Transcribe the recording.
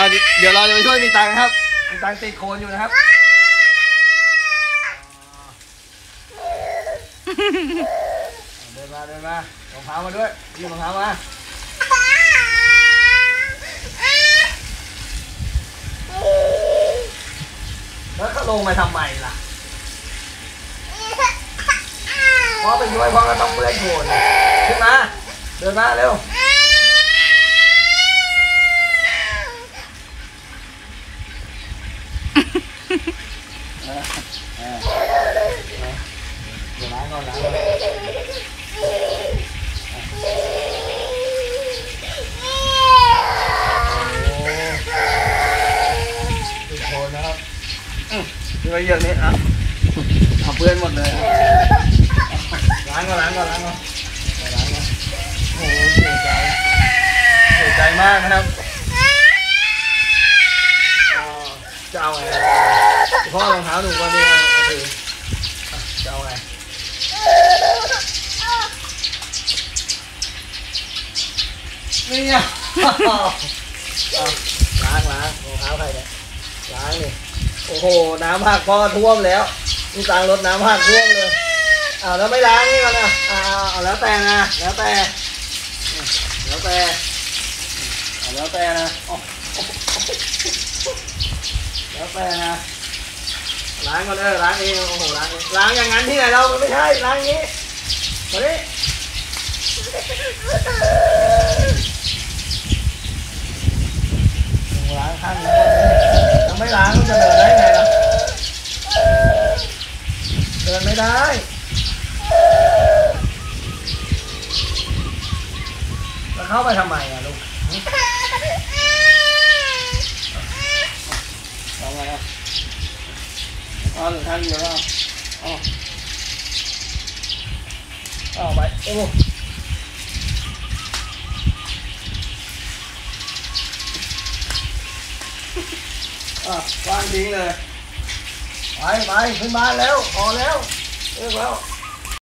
อ่าเดี๋ยวเราจะไปช่วยมีตังค์ครับมีตังค์ติดโคนอยู่นะครับ เดินมาเดินมารองเท้ามาด้วยยืมรองเท้ามาแล้วก็ลงมาทำไมล่ะพ่อไปช่วยพ่อก็ต้องเปื้อนโคลนขึ้นมา เดินมาเร็ว เออเออเดี๋ยวล้างก่อนล้างก่อนโอ้ติดโคนน พ่อรองเท้าหนูวันนี้เอาถืออะจะเอาไงนี่อะเอาล้างล้างรองเท้าใครเนี่ยล้างนี่โอ้โห น้ำหักพ่อท่วมแล้วนี่ตังรถน้ำหักท่วมเลยอ้าวแล้วไม่ล้างนี่กันนะอ้าวแล้วแต่นะแล้วแต่แล้วแต่เอาแล้วแต่นะแล้วแต่นะ ล้างก่อนเออล้างเองโอ้โหล้างเองล้างอย่างนั้นที่ไหนเราไม่ใช่ล้างอย่างนี้มาดิล้างข้างนี้ยังไม่ล้างจะเดินได้ไงล่ะเดินไม่ได้แล้วเข้าไปทำไมอะลูกทำไงอะ อ๋อหนึ่งทางเดียวแล้วอ๋อเอาไป